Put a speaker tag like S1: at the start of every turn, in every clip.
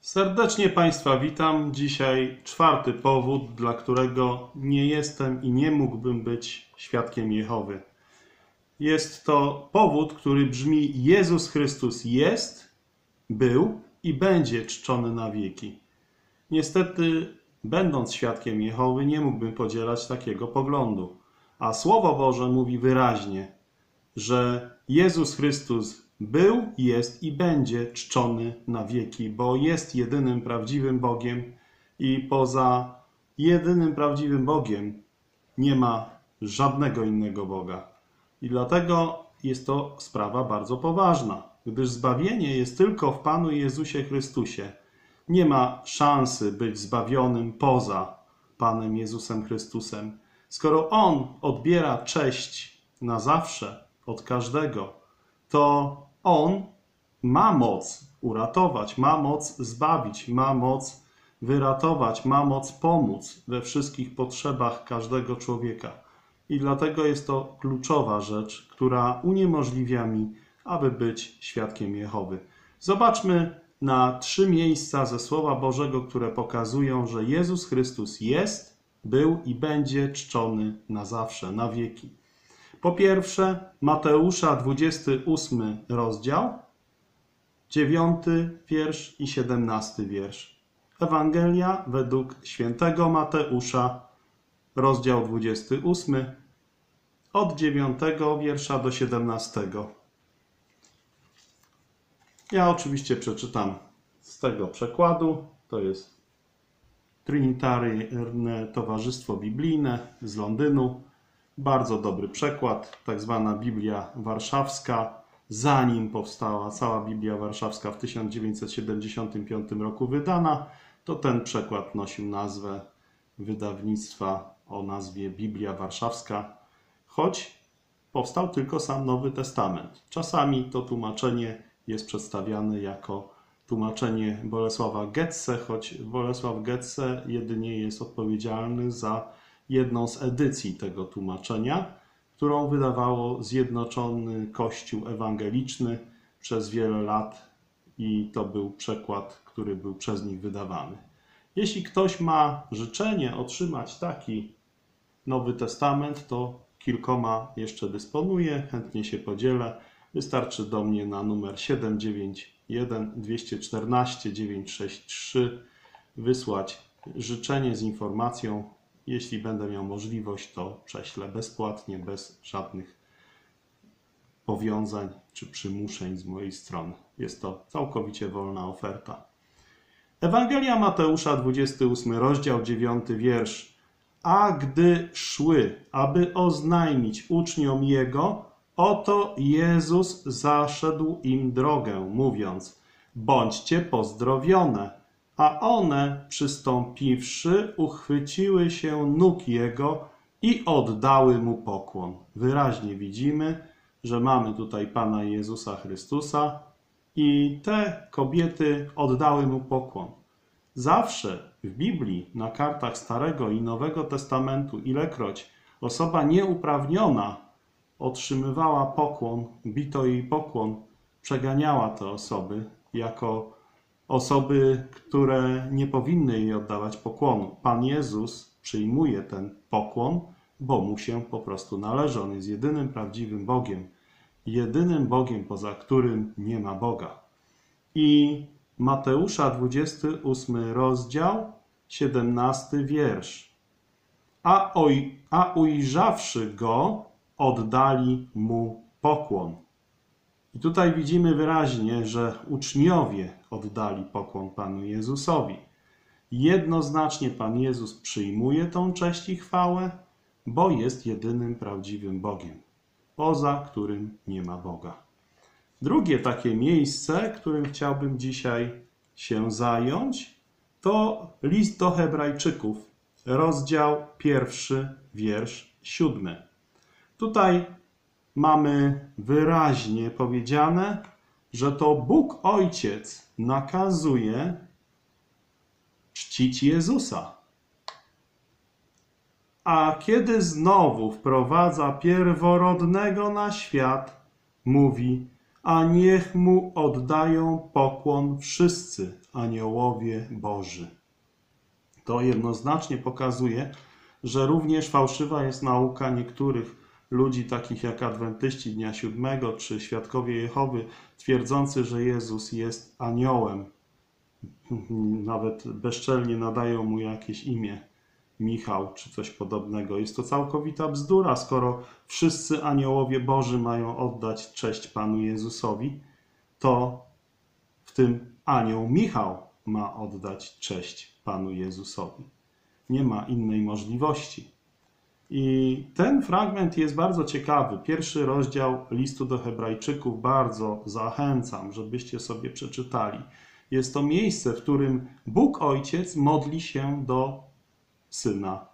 S1: Serdecznie Państwa witam. Dzisiaj czwarty powód, dla którego nie jestem i nie mógłbym być świadkiem Jehowy. Jest to powód, który brzmi: Jezus Chrystus jest, był i będzie czczony na wieki. Niestety, będąc świadkiem Jehowy, nie mógłbym podzielać takiego poglądu. A Słowo Boże mówi wyraźnie, że Jezus Chrystus był, jest i będzie czczony na wieki, bo jest jedynym prawdziwym Bogiem i poza jedynym prawdziwym Bogiem nie ma żadnego innego Boga. I dlatego jest to sprawa bardzo poważna, gdyż zbawienie jest tylko w Panu Jezusie Chrystusie. Nie ma szansy być zbawionym poza Panem Jezusem Chrystusem. Skoro On odbiera cześć na zawsze od każdego, to On ma moc uratować, ma moc zbawić, ma moc wyratować, ma moc pomóc we wszystkich potrzebach każdego człowieka. I dlatego jest to kluczowa rzecz, która uniemożliwia mi, aby być świadkiem Jehowy. Zobaczmy na trzy miejsca ze Słowa Bożego, które pokazują, że Jezus Chrystus jest, był i będzie czczony na zawsze, na wieki. Po pierwsze, Mateusza 28 rozdział, 9 wiersz i 17 wiersz. Ewangelia według świętego Mateusza, rozdział 28, od 9 wiersza do 17. Ja oczywiście przeczytam z tego przekładu. To jest Trinitarian Towarzystwo Biblijne z Londynu. Bardzo dobry przekład, tak zwana Biblia Warszawska. Zanim powstała cała Biblia Warszawska w 1975 roku wydana, to ten przekład nosił nazwę wydawnictwa o nazwie Biblia Warszawska, choć powstał tylko sam Nowy Testament. Czasami to tłumaczenie jest przedstawiane jako tłumaczenie Bolesława Getze, choć Bolesław Getze jedynie jest odpowiedzialny za jedną z edycji tego tłumaczenia, którą wydawało Zjednoczony Kościół Ewangeliczny przez wiele lat i to był przekład, który był przez nich wydawany. Jeśli ktoś ma życzenie otrzymać taki Nowy Testament, to kilkoma jeszcze dysponuję, chętnie się podzielę. Wystarczy do mnie na numer 791 214 963 wysłać życzenie z informacją. Jeśli będę miał możliwość, to prześlę bezpłatnie, bez żadnych powiązań czy przymuszeń z mojej strony. Jest to całkowicie wolna oferta. Ewangelia Mateusza, 28 rozdział, 9 wiersz. A gdy szły, aby oznajmić uczniom Jego, oto Jezus zaszedł im drogę, mówiąc: Bądźcie pozdrowione. A one, przystąpiwszy, uchwyciły się nóg Jego i oddały mu pokłon. Wyraźnie widzimy, że mamy tutaj Pana Jezusa Chrystusa i te kobiety oddały mu pokłon. Zawsze w Biblii, na kartach Starego i Nowego Testamentu, ilekroć osoba nieuprawniona otrzymywała pokłon, bito jej pokłon, przeganiała te osoby jako osoby, które nie powinny jej oddawać pokłonu. Pan Jezus przyjmuje ten pokłon, bo mu się po prostu należy. On jest jedynym prawdziwym Bogiem, jedynym Bogiem, poza którym nie ma Boga. I Mateusza 28 rozdział, 17 wiersz. A, oj, a ujrzawszy go, oddali mu pokłon. I tutaj widzimy wyraźnie, że uczniowie oddali pokłon Panu Jezusowi. Jednoznacznie Pan Jezus przyjmuje tą cześć i chwałę, bo jest jedynym prawdziwym Bogiem, poza którym nie ma Boga. Drugie takie miejsce, którym chciałbym dzisiaj się zająć, to list do Hebrajczyków, rozdział pierwszy, wiersz siódmy. Tutaj mamy wyraźnie powiedziane, że to Bóg Ojciec nakazuje czcić Jezusa. A kiedy znowu wprowadza pierworodnego na świat, mówi: a niech mu oddają pokłon wszyscy aniołowie Boży. To jednoznacznie pokazuje, że również fałszywa jest nauka niektórych ludzi, takich jak adwentyści Dnia Siódmego czy świadkowie Jehowy, twierdzący, że Jezus jest aniołem. Nawet bezczelnie nadają mu jakieś imię. Michał czy coś podobnego. Jest to całkowita bzdura, skoro wszyscy aniołowie Boży mają oddać cześć Panu Jezusowi, to w tym anioł Michał ma oddać cześć Panu Jezusowi. Nie ma innej możliwości. I ten fragment jest bardzo ciekawy. Pierwszy rozdział listu do Hebrajczyków bardzo zachęcam, żebyście sobie przeczytali. Jest to miejsce, w którym Bóg Ojciec modli się do Syna.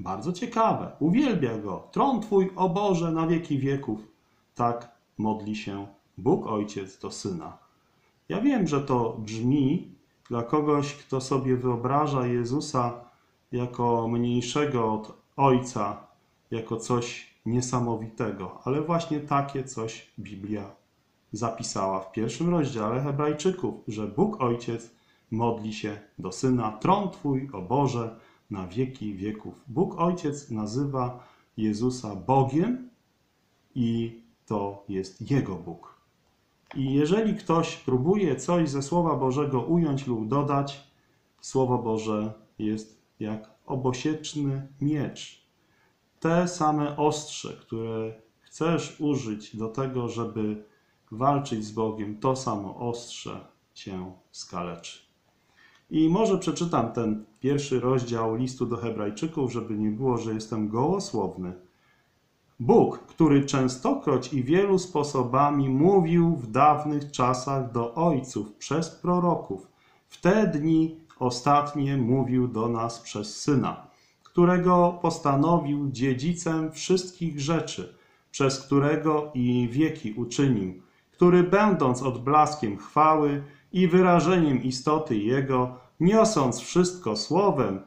S1: Bardzo ciekawe. Uwielbia Go. Tron Twój, o Boże, na wieki wieków. Tak modli się Bóg Ojciec do Syna. Ja wiem, że to brzmi dla kogoś, kto sobie wyobraża Jezusa jako mniejszego od Ojca, jako coś niesamowitego, ale właśnie takie coś Biblia zapisała w pierwszym rozdziale Hebrajczyków, że Bóg Ojciec modli się do Syna, tron Twój, o Boże, na wieki wieków. Bóg Ojciec nazywa Jezusa Bogiem i to jest Jego Bóg. I jeżeli ktoś próbuje coś ze Słowa Bożego ująć lub dodać, Słowo Boże jest jak obosieczny miecz. Te same ostrze, które chcesz użyć do tego, żeby walczyć z Bogiem, to samo ostrze cię skaleczy. I może przeczytam ten pierwszy rozdział listu do Hebrajczyków, żeby nie było, że jestem gołosłowny. Bóg, który częstokroć i wielu sposobami mówił w dawnych czasach do ojców przez proroków, w te dni ostatnie mówił do nas przez Syna, którego postanowił dziedzicem wszystkich rzeczy, przez którego i wieki uczynił, który będąc odblaskiem chwały i wyrażeniem istoty Jego, niosąc wszystko słowem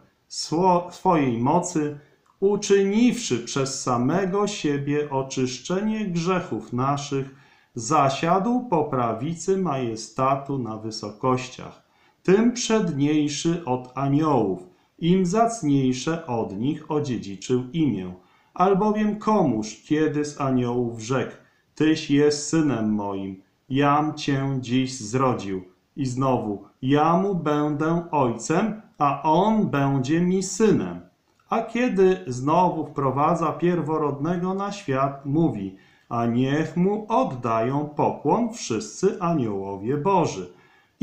S1: swojej mocy, uczyniwszy przez samego siebie oczyszczenie grzechów naszych, zasiadł po prawicy majestatu na wysokościach, tym przedniejszy od aniołów, im zacniejsze od nich odziedziczył imię. Albowiem komuż kiedy z aniołów rzekł, Tyś jest synem moim, jam cię dziś zrodził. I znowu, ja mu będę ojcem, a on będzie mi synem. A kiedy znowu wprowadza pierworodnego na świat, mówi, a niech mu oddają pokłon wszyscy aniołowie Boży.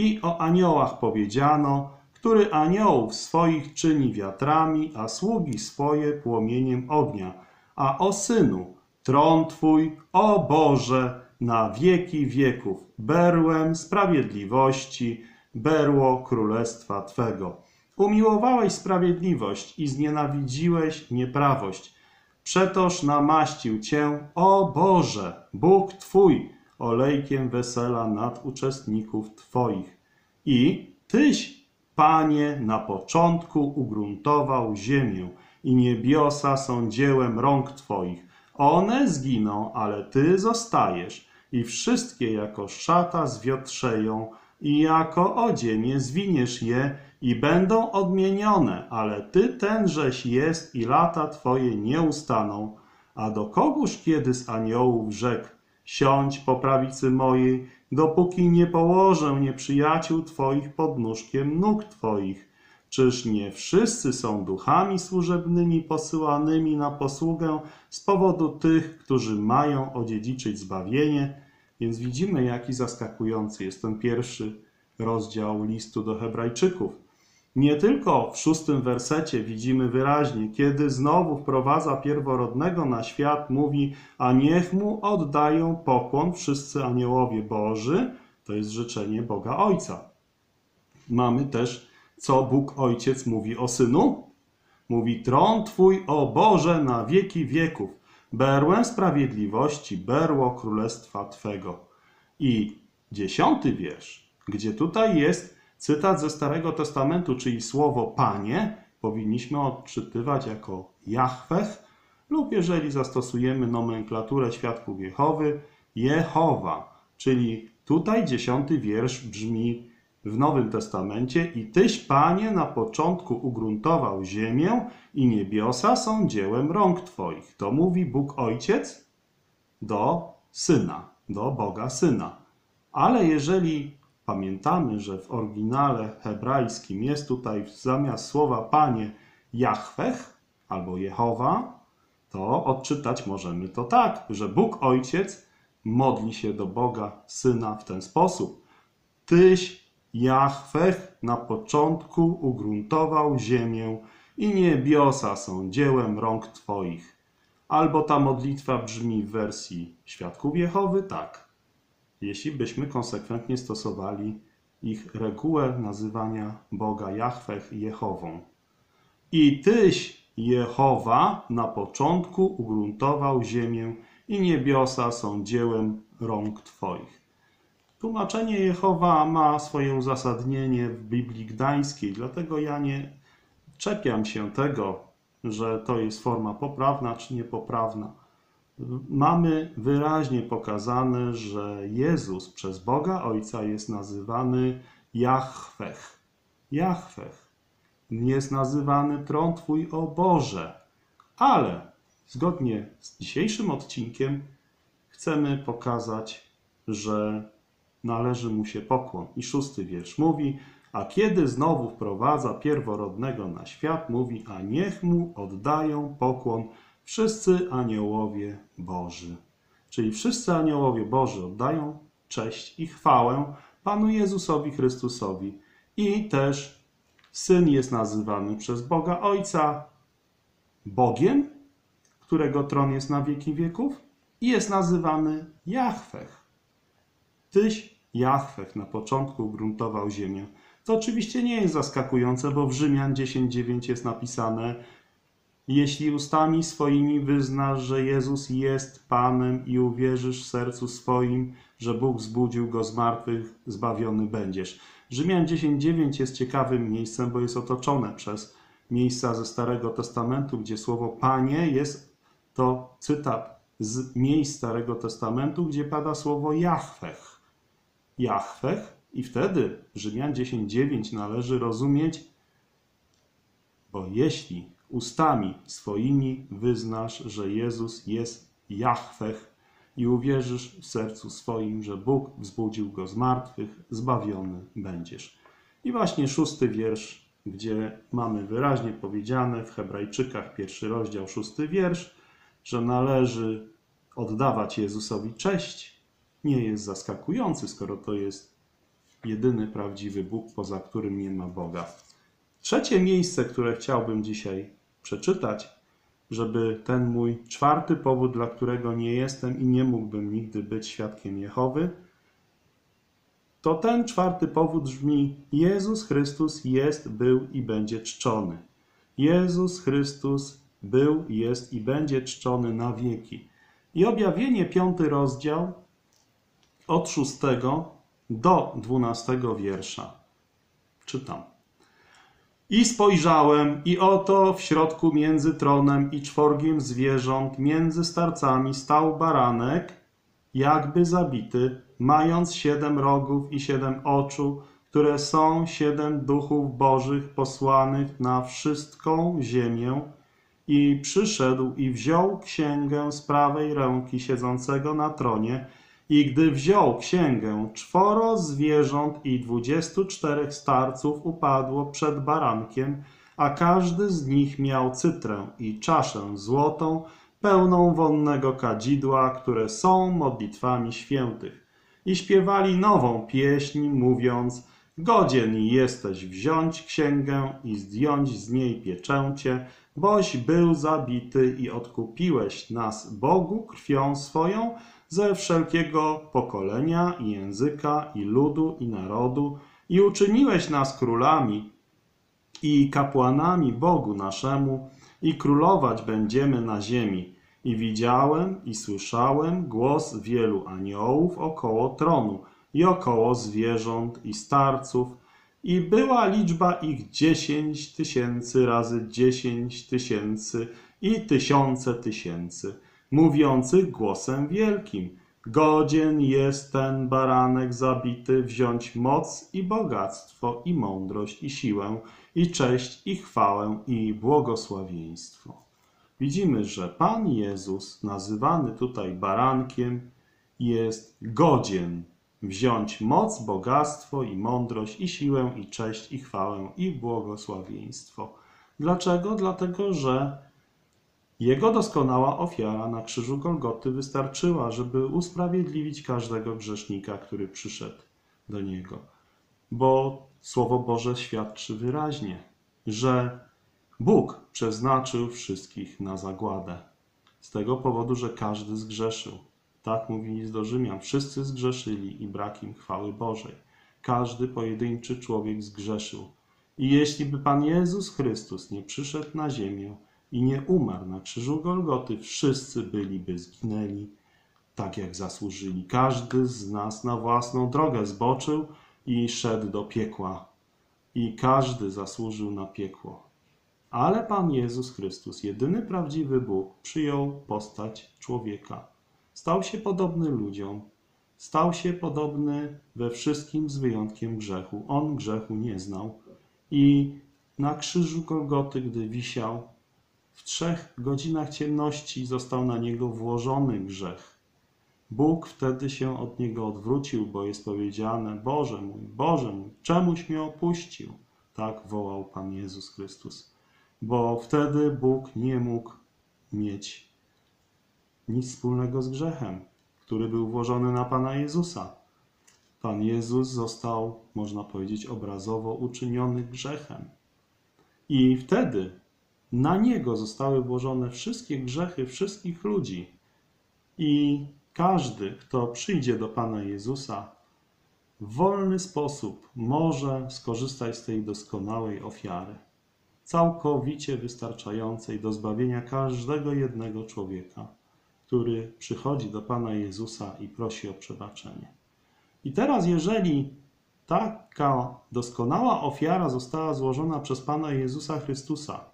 S1: I o aniołach powiedziano, który aniołów swoich czyni wiatrami, a sługi swoje płomieniem ognia. A o synu, tron Twój, o Boże, na wieki wieków, berłem sprawiedliwości, berło królestwa Twego. Umiłowałeś sprawiedliwość i znienawidziłeś nieprawość. Przetoż namaścił Cię, o Boże, Bóg Twój, olejkiem wesela nad uczestników Twoich. I Tyś, Panie, na początku ugruntował ziemię i niebiosa są dziełem rąk Twoich. One zginą, ale Ty zostajesz i wszystkie jako szata zwiotrzeją i jako odzienie zwiniesz je i będą odmienione, ale Ty tenżeś jest i lata Twoje nie ustaną. A do kogóż kiedy z aniołów rzekł, siądź po prawicy mojej, dopóki nie położę nieprzyjaciół Twoich pod nóżkiem nóg Twoich. Czyż nie wszyscy są duchami służebnymi posyłanymi na posługę z powodu tych, którzy mają odziedziczyć zbawienie? Więc widzimy, jaki zaskakujący jest ten pierwszy rozdział listu do Hebrajczyków. Nie tylko w szóstym wersecie widzimy wyraźnie, kiedy znowu wprowadza pierworodnego na świat, mówi, a niech mu oddają pokłon wszyscy aniołowie Boży, to jest życzenie Boga Ojca. Mamy też co Bóg Ojciec mówi o Synu? Mówi, tron Twój, o Boże, na wieki wieków, berłem sprawiedliwości, berło królestwa Twego. I dziesiąty wiersz, gdzie tutaj jest cytat ze Starego Testamentu, czyli słowo Panie, powinniśmy odczytywać jako Jahweh, lub jeżeli zastosujemy nomenklaturę świadków Jehowy, Jehowa. Czyli tutaj dziesiąty wiersz brzmi w Nowym Testamencie i Tyś, Panie, na początku ugruntował ziemię i niebiosa są dziełem rąk Twoich. To mówi Bóg Ojciec do Syna, do Boga Syna. Ale jeżeli pamiętamy, że w oryginale hebrajskim jest tutaj zamiast słowa Panie Jahwech albo Jehowa, to odczytać możemy to tak, że Bóg Ojciec modli się do Boga Syna w ten sposób. Tyś, Jahwech, na początku ugruntował ziemię i niebiosa są dziełem rąk Twoich. Albo ta modlitwa brzmi w wersji Świadków Jehowy tak. Jeśli byśmy konsekwentnie stosowali ich regułę nazywania Boga Jahwech Jehową. I Tyś, Jehowa, na początku ugruntował ziemię i niebiosa są dziełem rąk Twoich. Tłumaczenie Jehowa ma swoje uzasadnienie w Biblii Gdańskiej, dlatego ja nie czepiam się tego, że to jest forma poprawna czy niepoprawna. Mamy wyraźnie pokazane, że Jezus przez Boga Ojca jest nazywany Jahwech. Jahwech. Jest nazywany tron Twój, o Boże. Ale zgodnie z dzisiejszym odcinkiem chcemy pokazać, że należy mu się pokłon. I szósty wiersz mówi, a kiedy znowu wprowadza pierworodnego na świat, mówi, a niech mu oddają pokłon wszyscy aniołowie Boży. Czyli wszyscy aniołowie Boży oddają cześć i chwałę Panu Jezusowi Chrystusowi. I też Syn jest nazywany przez Boga Ojca Bogiem, którego tron jest na wieki wieków i jest nazywany Jahwech. Tyś Jahwech na początku gruntował ziemię. To oczywiście nie jest zaskakujące, bo w Rzymian 10:9 jest napisane: Jeśli ustami swoimi wyznasz, że Jezus jest Panem i uwierzysz w sercu swoim, że Bóg wzbudził go z martwych, zbawiony będziesz. Rzymian 10:9 jest ciekawym miejscem, bo jest otoczone przez miejsca ze Starego Testamentu, gdzie słowo Panie jest to cytat z miejsc Starego Testamentu, gdzie pada słowo Jahwech. Jahwech i wtedy Rzymian 10:9 należy rozumieć, bo jeśli ustami swoimi wyznasz, że Jezus jest Jahwech i uwierzysz w sercu swoim, że Bóg wzbudził go z martwych, zbawiony będziesz. I właśnie szósty wiersz, gdzie mamy wyraźnie powiedziane w Hebrajczykach, pierwszy rozdział, szósty wiersz, że należy oddawać Jezusowi cześć, nie jest zaskakujący, skoro to jest jedyny prawdziwy Bóg, poza którym nie ma Boga. Trzecie miejsce, które chciałbym dzisiaj przeczytać, żeby ten mój czwarty powód, dla którego nie jestem i nie mógłbym nigdy być świadkiem Jehowy, to ten czwarty powód brzmi: Jezus Chrystus jest, był i będzie czczony. Jezus Chrystus był, jest i będzie czczony na wieki. I objawienie, piąty rozdział, od szóstego do dwunastego wiersza. Czytam. I spojrzałem, i oto w środku między tronem i czworgiem zwierząt, między starcami stał baranek, jakby zabity, mając siedem rogów i siedem oczu, które są siedem duchów bożych posłanych na wszystką ziemię. I przyszedł i wziął księgę z prawej ręki siedzącego na tronie, i gdy wziął księgę, czworo zwierząt i dwudziestu czterech starców upadło przed barankiem, a każdy z nich miał cytrę i czaszę złotą, pełną wonnego kadzidła, które są modlitwami świętych. I śpiewali nową pieśń, mówiąc, godzien jesteś wziąć księgę i zdjąć z niej pieczęcie, boś był zabity i odkupiłeś nas Bogu krwią swoją, ze wszelkiego pokolenia i języka i ludu i narodu i uczyniłeś nas królami i kapłanami Bogu naszemu i królować będziemy na ziemi. I widziałem i słyszałem głos wielu aniołów około tronu i około zwierząt i starców, i była liczba ich dziesięć tysięcy razy dziesięć tysięcy i tysiące tysięcy mówiących głosem wielkim. Godzien jest ten baranek zabity wziąć moc i bogactwo, i mądrość, i siłę, i cześć, i chwałę, i błogosławieństwo. Widzimy, że Pan Jezus, nazywany tutaj barankiem, jest godzien wziąć moc, bogactwo, i mądrość, i siłę, i cześć, i chwałę, i błogosławieństwo. Dlaczego? Dlatego, że jego doskonała ofiara na krzyżu Golgoty wystarczyła, żeby usprawiedliwić każdego grzesznika, który przyszedł do niego. Bo Słowo Boże świadczy wyraźnie, że Bóg przeznaczył wszystkich na zagładę. Z tego powodu, że każdy zgrzeszył. Tak mówi list do Rzymian. Wszyscy zgrzeszyli i brak im chwały Bożej. Każdy pojedynczy człowiek zgrzeszył. I jeśli by Pan Jezus Chrystus nie przyszedł na ziemię, i nie umarł na krzyżu Golgoty, wszyscy byliby zginęli tak, jak zasłużyli. Każdy z nas na własną drogę zboczył i szedł do piekła. I każdy zasłużył na piekło. Ale Pan Jezus Chrystus, jedyny prawdziwy Bóg, przyjął postać człowieka. Stał się podobny ludziom. Stał się podobny we wszystkim z wyjątkiem grzechu. On grzechu nie znał. I na krzyżu Golgoty, gdy wisiał, w trzech godzinach ciemności został na niego włożony grzech. Bóg wtedy się od niego odwrócił, bo jest powiedziane: Boże mój, Boże mój, czemuś mnie opuścił? Tak wołał Pan Jezus Chrystus. Bo wtedy Bóg nie mógł mieć nic wspólnego z grzechem, który był włożony na Pana Jezusa. Pan Jezus został, można powiedzieć, obrazowo uczyniony grzechem. I wtedy na Niego zostały włożone wszystkie grzechy wszystkich ludzi. I każdy, kto przyjdzie do Pana Jezusa, w wolny sposób może skorzystać z tej doskonałej ofiary, całkowicie wystarczającej do zbawienia każdego jednego człowieka, który przychodzi do Pana Jezusa i prosi o przebaczenie. I teraz, jeżeli taka doskonała ofiara została złożona przez Pana Jezusa Chrystusa,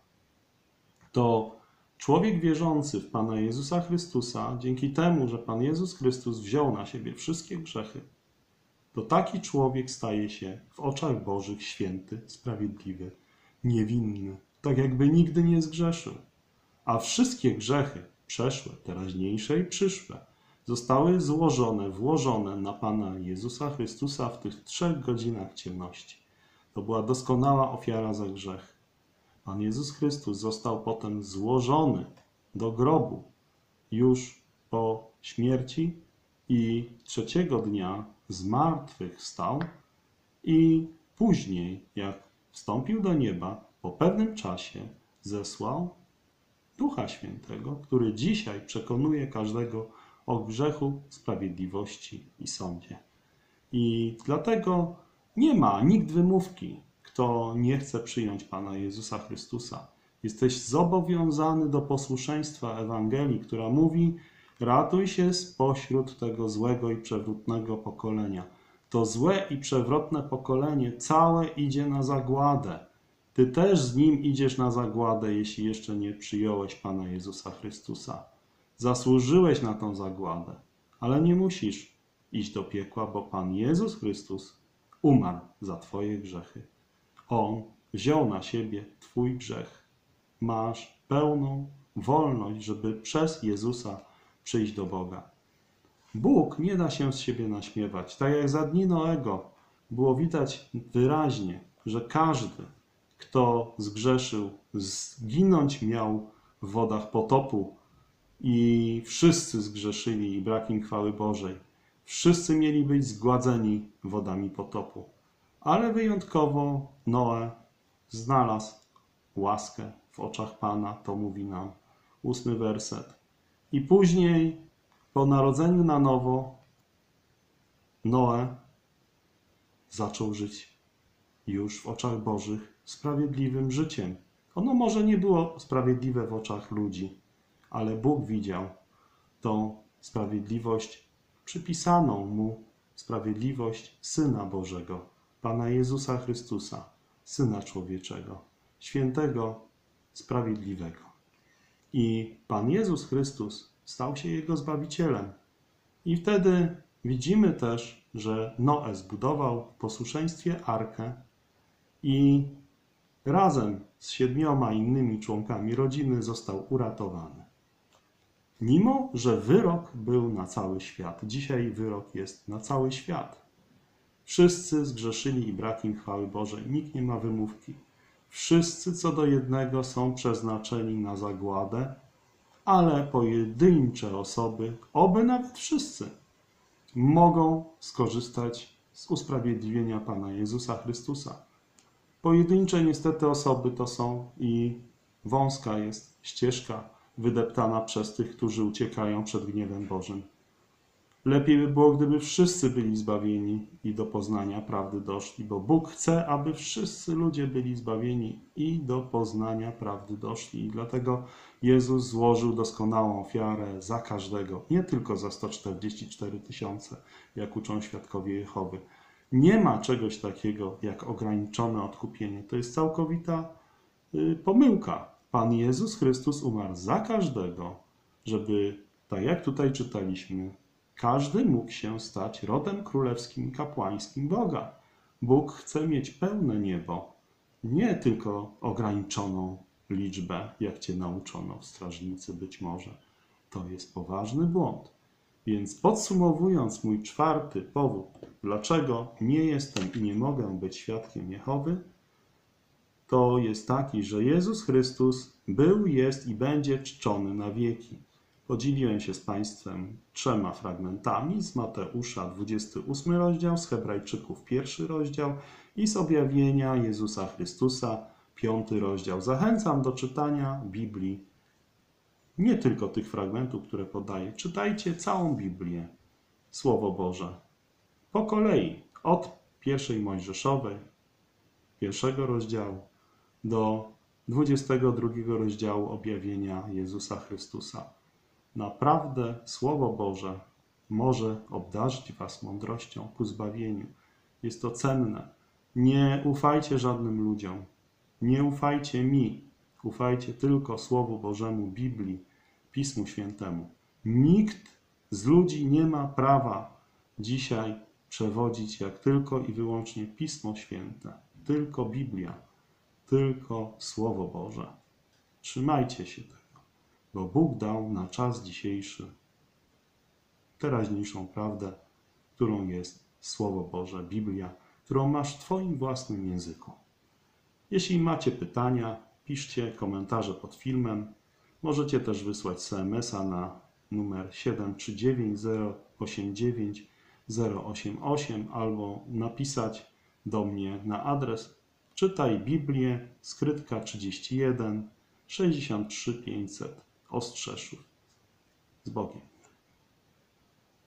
S1: to człowiek wierzący w Pana Jezusa Chrystusa, dzięki temu, że Pan Jezus Chrystus wziął na siebie wszystkie grzechy, to taki człowiek staje się w oczach Bożych święty, sprawiedliwy, niewinny, tak jakby nigdy nie zgrzeszył. A wszystkie grzechy, przeszłe, teraźniejsze i przyszłe, zostały złożone, włożone na Pana Jezusa Chrystusa w tych trzech godzinach ciemności. To była doskonała ofiara za grzech. Pan Jezus Chrystus został potem złożony do grobu już po śmierci i trzeciego dnia z martwych stał i później, jak wstąpił do nieba, po pewnym czasie zesłał Ducha Świętego, który dzisiaj przekonuje każdego o grzechu, sprawiedliwości i sądzie. I dlatego nie ma nikt wymówki, kto nie chce przyjąć Pana Jezusa Chrystusa. Jesteś zobowiązany do posłuszeństwa Ewangelii, która mówi: ratuj się spośród tego złego i przewrotnego pokolenia. To złe i przewrotne pokolenie całe idzie na zagładę. Ty też z nim idziesz na zagładę, jeśli jeszcze nie przyjąłeś Pana Jezusa Chrystusa. Zasłużyłeś na tą zagładę, ale nie musisz iść do piekła, bo Pan Jezus Chrystus umarł za Twoje grzechy. On wziął na siebie Twój grzech. Masz pełną wolność, żeby przez Jezusa przyjść do Boga. Bóg nie da się z siebie naśmiewać. Tak jak za dni Noego było widać wyraźnie, że każdy, kto zgrzeszył, zginąć miał w wodach potopu i wszyscy zgrzeszyli i brak im chwały Bożej. Wszyscy mieli być zgładzeni wodami potopu ale wyjątkowo Noe znalazł łaskę w oczach Pana, to mówi nam ósmy werset. I później, po narodzeniu na nowo, Noe zaczął żyć już w oczach Bożych sprawiedliwym życiem. Ono może nie było sprawiedliwe w oczach ludzi, ale Bóg widział tą sprawiedliwość przypisaną mu, sprawiedliwość Syna Bożego. Pana Jezusa Chrystusa, Syna Człowieczego, świętego, sprawiedliwego. I Pan Jezus Chrystus stał się Jego Zbawicielem. I wtedy widzimy też, że Noe zbudował w posłuszeństwie arkę i razem z siedmioma innymi członkami rodziny został uratowany. Mimo, że wyrok był na cały świat, dzisiaj wyrok jest na cały świat. Wszyscy zgrzeszyli i brak im chwały Bożej, nikt nie ma wymówki. Wszyscy co do jednego są przeznaczeni na zagładę, ale pojedyncze osoby, oby nawet wszyscy, mogą skorzystać z usprawiedliwienia Pana Jezusa Chrystusa. Pojedyncze niestety osoby to są i wąska jest ścieżka wydeptana przez tych, którzy uciekają przed gniewem Bożym. Lepiej by było, gdyby wszyscy byli zbawieni i do poznania prawdy doszli, bo Bóg chce, aby wszyscy ludzie byli zbawieni i do poznania prawdy doszli. I dlatego Jezus złożył doskonałą ofiarę za każdego, nie tylko za 144 tysiące, jak uczą świadkowie Jehowy. Nie ma czegoś takiego jak ograniczone odkupienie. To jest całkowita y, pomyłka. Pan Jezus Chrystus umarł za każdego, żeby, tak jak tutaj czytaliśmy, każdy mógł się stać rodem królewskim i kapłańskim Boga. Bóg chce mieć pełne niebo, nie tylko ograniczoną liczbę, jak cię nauczono w strażnicy być może. To jest poważny błąd. Więc podsumowując mój czwarty powód, dlaczego nie jestem i nie mogę być świadkiem Jehowy, to jest taki, że Jezus Chrystus był, jest i będzie czczony na wieki. Podzieliłem się z Państwem trzema fragmentami z Mateusza 28 rozdział, z Hebrajczyków pierwszy rozdział i z objawienia Jezusa Chrystusa piąty rozdział. Zachęcam do czytania Biblii, nie tylko tych fragmentów, które podaję. Czytajcie całą Biblię, Słowo Boże, po kolei, od pierwszej Mojżeszowej, pierwszego rozdziału, do 22 rozdziału objawienia Jezusa Chrystusa. Naprawdę Słowo Boże może obdarzyć Was mądrością ku zbawieniu. Jest to cenne. Nie ufajcie żadnym ludziom. Nie ufajcie mi. Ufajcie tylko Słowu Bożemu, Biblii, Pismu Świętemu. Nikt z ludzi nie ma prawa dzisiaj przewodzić jak tylko i wyłącznie Pismo Święte, tylko Biblia, tylko Słowo Boże. Trzymajcie się tego bo Bóg dał na czas dzisiejszy teraźniejszą prawdę, którą jest Słowo Boże, Biblia, którą masz w Twoim własnym języku. Jeśli macie pytania, piszcie komentarze pod filmem. Możecie też wysłać SMS-a na numer 739089088 albo napisać do mnie na adres czytaj Biblię, skrytka 31 63 500 Ostrzeszów. Z Bogiem.